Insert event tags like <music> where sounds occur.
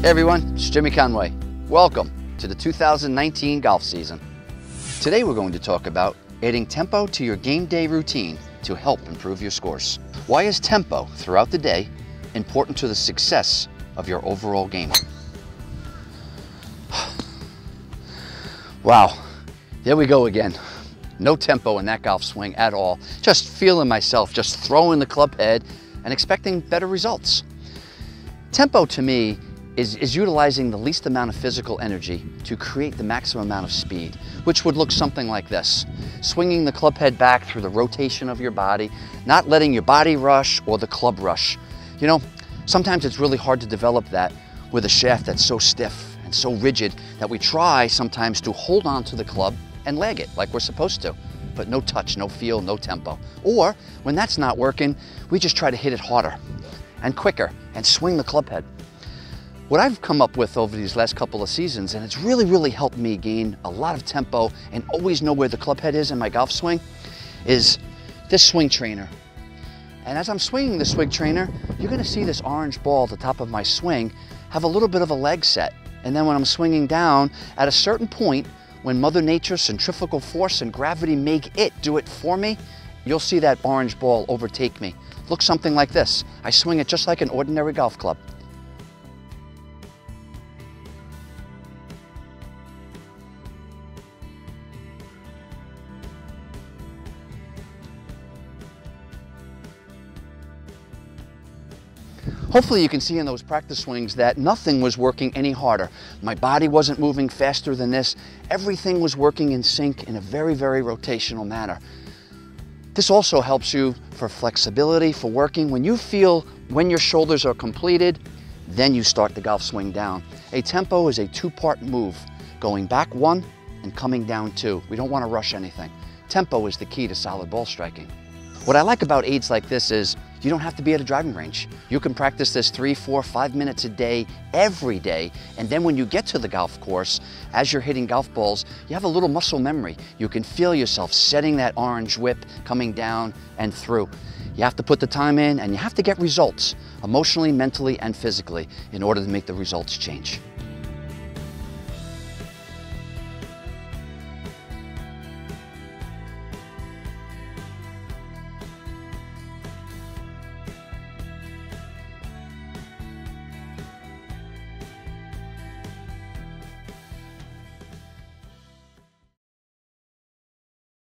Hey everyone, it's Jimmy Conway. Welcome to the 2019 golf season. Today we're going to talk about adding tempo to your game day routine to help improve your scores. Why is tempo throughout the day important to the success of your overall game? <sighs> wow, there we go again. No tempo in that golf swing at all. Just feeling myself, just throwing the club head and expecting better results. Tempo to me is, is utilizing the least amount of physical energy to create the maximum amount of speed, which would look something like this. Swinging the club head back through the rotation of your body, not letting your body rush or the club rush. You know, sometimes it's really hard to develop that with a shaft that's so stiff and so rigid that we try sometimes to hold on to the club and lag it like we're supposed to, but no touch, no feel, no tempo. Or when that's not working, we just try to hit it harder and quicker and swing the club head. What I've come up with over these last couple of seasons, and it's really, really helped me gain a lot of tempo and always know where the club head is in my golf swing, is this swing trainer. And as I'm swinging the swing trainer, you're gonna see this orange ball at the top of my swing have a little bit of a leg set. And then when I'm swinging down, at a certain point, when Mother Nature's centrifugal force and gravity make it do it for me, you'll see that orange ball overtake me. Looks something like this. I swing it just like an ordinary golf club. Hopefully you can see in those practice swings that nothing was working any harder. My body wasn't moving faster than this. Everything was working in sync in a very, very rotational manner. This also helps you for flexibility, for working. When you feel when your shoulders are completed, then you start the golf swing down. A tempo is a two-part move, going back one and coming down two. We don't want to rush anything. Tempo is the key to solid ball striking. What I like about aids like this is you don't have to be at a driving range. You can practice this three, four, five minutes a day, every day. And then when you get to the golf course, as you're hitting golf balls, you have a little muscle memory. You can feel yourself setting that orange whip coming down and through. You have to put the time in and you have to get results, emotionally, mentally, and physically, in order to make the results change.